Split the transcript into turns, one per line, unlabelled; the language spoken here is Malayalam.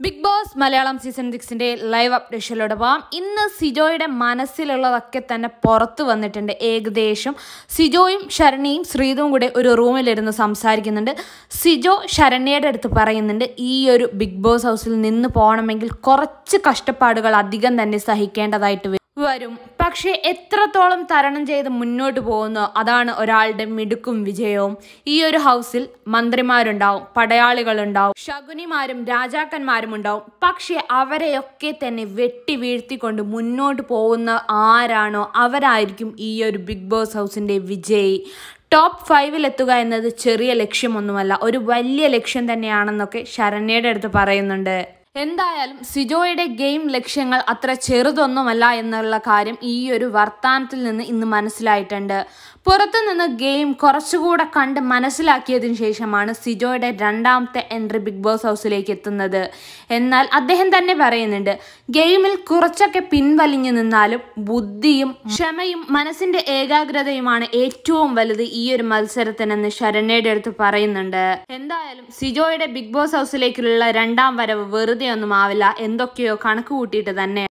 ബിഗ് ബോസ് മലയാളം സീസൺ സിക്സിന്റെ ലൈവ് അപ്ഡേഷനിലൂടെ പോവാം. ഇന്ന് സിജോയുടെ മനസ്സിലുള്ളതൊക്കെ തന്നെ പുറത്ത് വന്നിട്ടുണ്ട്. ഏകദേശം സിജോയും ശരണിയും ശ്രീതും കൂടെ ഒരു റൂമിലിരുന്ന് സംസാരിക്കുന്നുണ്ട്. സിജോ ശരണ്യയുടെ അടുത്ത് പറയുന്നുണ്ട് ഈ ഒരു ബിഗ് ബോസ് ഹൗസിൽ നിന്ന് പോകണമെങ്കിൽ കുറച്ച് കഷ്ടപ്പാടുകൾ അധികം തന്നെ സഹിക്കേണ്ടതായിട്ട് വരും. വരും. പക്ഷേ എത്രത്തോളം തരണം ചെയ്ത് മുന്നോട്ട് പോകുന്നോ അതാണ് ഒരാളുടെ മിടുക്കും വിജയവും. ഈ ഒരു ഹൗസിൽ മന്ത്രിമാരുണ്ടാവും പടയാളികളുണ്ടാവും ശകുനിമാരും രാജാക്കന്മാരും ഉണ്ടാവും. പക്ഷേ അവരെയൊക്കെ തന്നെ വെട്ടി വീഴ്ത്തിക്കൊണ്ട് മുന്നോട്ട് പോകുന്ന ആരാണോ അവരായിരിക്കും ഈ ഒരു ബിഗ് ബോസ് ഹൗസിന്റെ വിജയി. ടോപ്പ് ഫൈവിൽ എത്തുക എന്നത് ചെറിയ ലക്ഷ്യമൊന്നുമല്ല ഒരു വലിയ ലക്ഷ്യം തന്നെയാണെന്നൊക്കെ ശരണ്യയുടെ അടുത്ത് പറയുന്നുണ്ട്. എന്തായാലും സിജോയുടെ ഗെയിം ലക്ഷ്യങ്ങൾ അത്ര ചെറുതൊന്നുമല്ല എന്നുള്ള കാര്യം ഈ ഒരു വർത്താനത്തിൽ നിന്ന് ഇന്ന് മനസ്സിലായിട്ടുണ്ട്. പുറത്തു നിന്ന് ഗെയിം കുറച്ചുകൂടെ കണ്ട് മനസ്സിലാക്കിയതിന് ശേഷമാണ് സിജോയുടെ രണ്ടാമത്തെ എൻട്രി ബിഗ് ബോസ് ഹൗസിലേക്ക് എത്തുന്നത്. എന്നാൽ അദ്ദേഹം തന്നെ പറയുന്നുണ്ട് ഗെയിമിൽ കുറച്ചൊക്കെ പിൻവലിഞ്ഞു നിന്നാലും ബുദ്ധിയും ക്ഷമയും മനസ്സിന്റെ ഏകാഗ്രതയുമാണ് ഏറ്റവും വലുത് ഈ ഒരു മത്സരത്തിനെന്ന് ശരണ്യയുടെ അടുത്ത് പറയുന്നുണ്ട്. എന്തായാലും സിജോയുടെ ബിഗ് ബോസ് ഹൗസിലേക്കുള്ള രണ്ടാം വരവ് ഒന്നും ആവില്ല. എന്തൊക്കെയോ കണക്ക് കൂട്ടിയിട്ട് തന്നെ